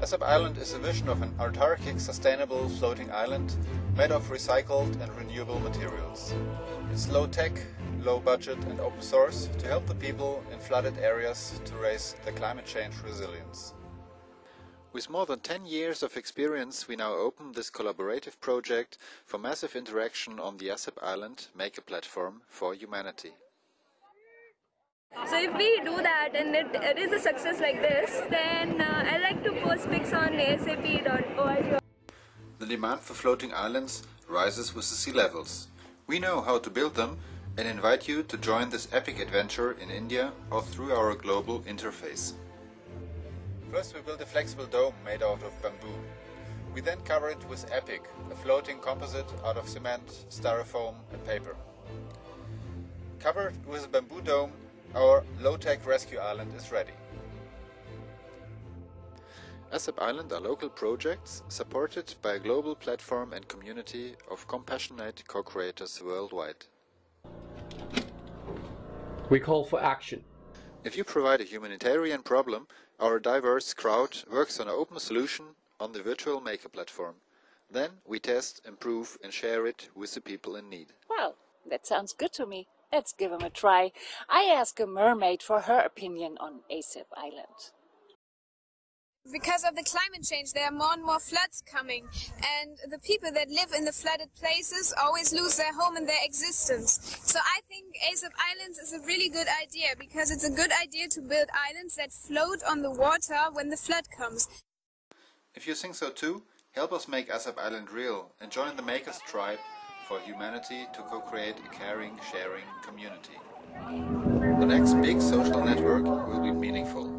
Asap Island is a vision of an autarkic, sustainable floating island made of recycled and renewable materials. It's low tech, low budget and open source to help the people in flooded areas to raise their climate change resilience. With more than 10 years of experience, we now open this collaborative project for massive interaction on the Asap Island Maker platform for humanity. So if we do that and it, it is a success like this, then uh, I like to post pics on asap.org. The demand for floating islands rises with the sea levels. We know how to build them and invite you to join this epic adventure in India or through our global interface. First we build a flexible dome made out of bamboo. We then cover it with EPIC, a floating composite out of cement, styrofoam and paper. Covered with a bamboo dome, our low-tech rescue island is ready. Asap Island are local projects supported by a global platform and community of compassionate co-creators worldwide. We call for action. If you provide a humanitarian problem, our diverse crowd works on an open solution on the virtual maker platform. Then we test, improve and share it with the people in need. Well, that sounds good to me. Let's give him a try. I ask a mermaid for her opinion on Asap Island. Because of the climate change, there are more and more floods coming, and the people that live in the flooded places always lose their home and their existence. So I think Asap Islands is a really good idea because it's a good idea to build islands that float on the water when the flood comes. If you think so too, help us make Asap Island real and join the Makers Tribe for humanity to co-create a caring, sharing community. The next big social network will be meaningful.